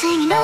singing